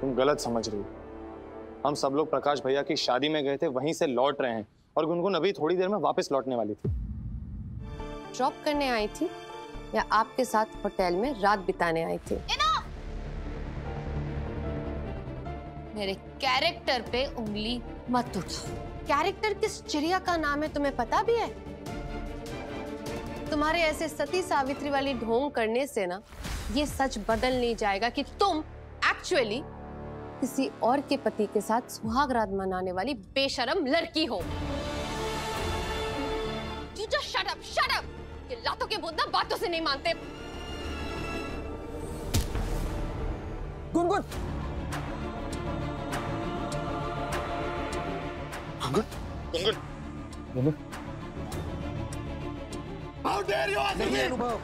तुम गलत समझ रही हो। हम सब लोग प्रकाश भैया की शादी में गए थे वहीं से लौट रहे हैं। और गुनगुन अभी थोड़ी देर में वापस लौटने वाली थी। ड्रॉप करने आई थी या आपके साथ होटल में रात बिताने आई थी? मेरे कैरेक्टर पे उंगली मत उठाओ। कैरेक्टर किस चिड़िया का नाम है तुम्हें पता भी है? तुम्हारे ऐसे सती सावित्री वाली ढोंग करने से ना ये सच बदल नहीं जाएगा कि तुम एक्चुअली किसी और के पति के साथ सुहाग रात मनाने वाली बेशरम लड़की हो। You just shut up, shut up! ये लातों के भूत ना बातों से नहीं मानते। Gungun! Gungun! How dare you? अनुभव